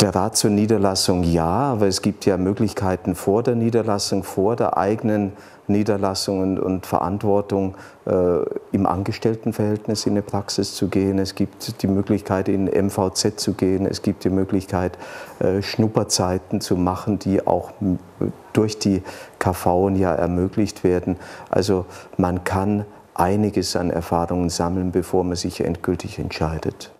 Der Rat zur Niederlassung ja, aber es gibt ja Möglichkeiten vor der Niederlassung, vor der eigenen Niederlassung und, und Verantwortung äh, im Angestelltenverhältnis in eine Praxis zu gehen. Es gibt die Möglichkeit, in MVZ zu gehen. Es gibt die Möglichkeit, äh, Schnupperzeiten zu machen, die auch durch die KV ja ermöglicht werden. Also man kann einiges an Erfahrungen sammeln, bevor man sich endgültig entscheidet.